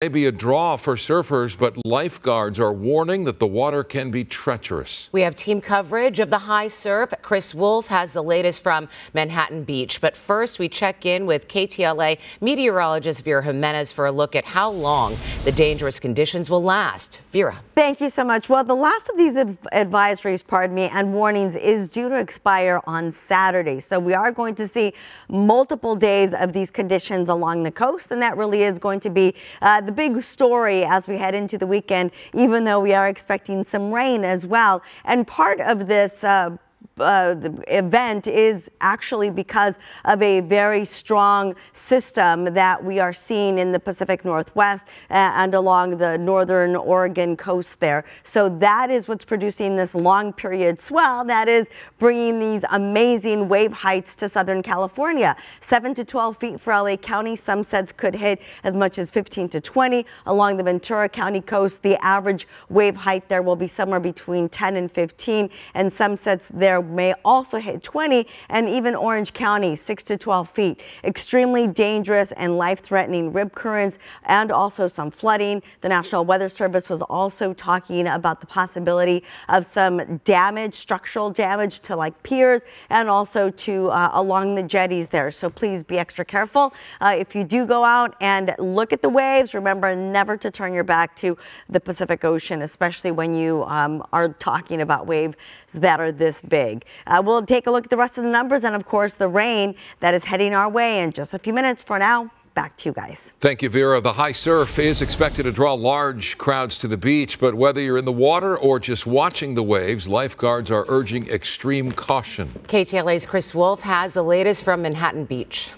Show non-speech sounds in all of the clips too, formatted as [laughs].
Maybe a draw for surfers, but lifeguards are warning that the water can be treacherous. We have team coverage of the high surf. Chris Wolfe has the latest from Manhattan Beach. But first, we check in with KTLA meteorologist Vera Jimenez for a look at how long the dangerous conditions will last. Vera. Thank you so much. Well, the last of these adv advisories, pardon me, and warnings is due to expire on Saturday. So we are going to see multiple days of these conditions along the coast, and that really is going to be uh, the big story as we head into the weekend, even though we are expecting some rain as well. And part of this uh, uh, event is actually because of a very strong system that we are seeing in the Pacific Northwest and along the northern Oregon coast there. So that is what's producing this long period swell that is bringing these amazing wave heights to Southern California. 7 to 12 feet for LA County. Some sets could hit as much as 15 to 20 along the Ventura County coast. The average wave height there will be somewhere between 10 and 15 and some sets there may also hit 20 and even Orange County 6 to 12 feet. Extremely dangerous and life-threatening rip currents and also some flooding. The National Weather Service was also talking about the possibility of some damage, structural damage to like piers and also to uh, along the jetties there. So please be extra careful. Uh, if you do go out and look at the waves, remember never to turn your back to the Pacific Ocean, especially when you um, are talking about waves that are this big. Uh, we'll take a look at the rest of the numbers and, of course, the rain that is heading our way in just a few minutes. For now, back to you guys. Thank you, Vera. The high surf is expected to draw large crowds to the beach, but whether you're in the water or just watching the waves, lifeguards are urging extreme caution. KTLA's Chris Wolfe has the latest from Manhattan Beach.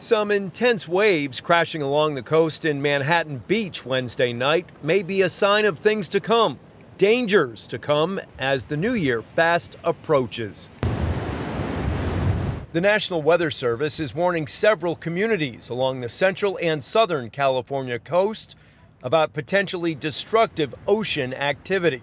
Some intense waves crashing along the coast in Manhattan Beach Wednesday night may be a sign of things to come dangers to come as the new year fast approaches. The National Weather Service is warning several communities along the central and southern California coast about potentially destructive ocean activity.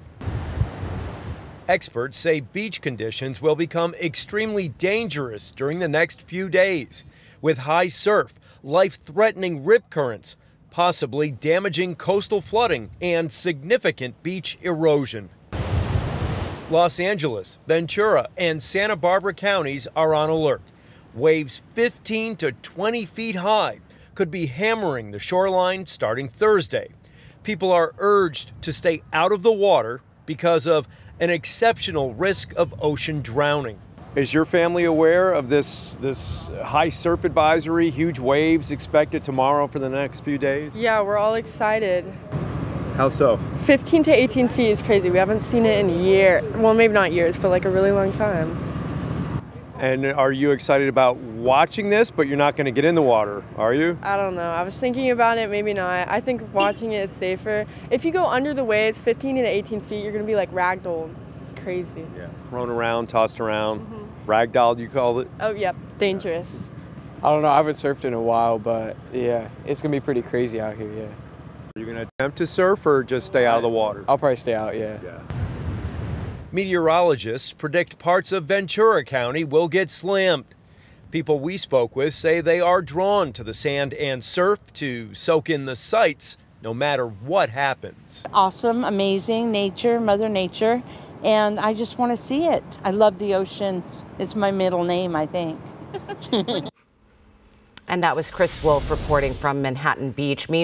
Experts say beach conditions will become extremely dangerous during the next few days, with high surf, life threatening rip currents, possibly damaging coastal flooding and significant beach erosion. Los Angeles, Ventura, and Santa Barbara counties are on alert. Waves 15 to 20 feet high could be hammering the shoreline starting Thursday. People are urged to stay out of the water because of an exceptional risk of ocean drowning. Is your family aware of this this high surf advisory? Huge waves expected tomorrow for the next few days. Yeah, we're all excited. How so? 15 to 18 feet is crazy. We haven't seen it in a year. Well, maybe not years, but like a really long time. And are you excited about watching this, but you're not going to get in the water, are you? I don't know. I was thinking about it, maybe not. I think watching it is safer. If you go under the waves, 15 to 18 feet, you're going to be like ragdolled. It's crazy. Yeah. Thrown around, tossed around. Mm -hmm. Ragdoll, you call it? Oh, yep. Dangerous. I don't know. I haven't surfed in a while, but yeah, it's going to be pretty crazy out here, yeah. Are you going to attempt to surf or just stay out of the water? I'll probably stay out, yeah. Yeah. Meteorologists predict parts of Ventura County will get slammed. People we spoke with say they are drawn to the sand and surf to soak in the sights no matter what happens. Awesome, amazing nature, Mother Nature, and I just want to see it. I love the ocean. It's my middle name, I think. [laughs] and that was Chris Wolfe reporting from Manhattan Beach. Meanwhile,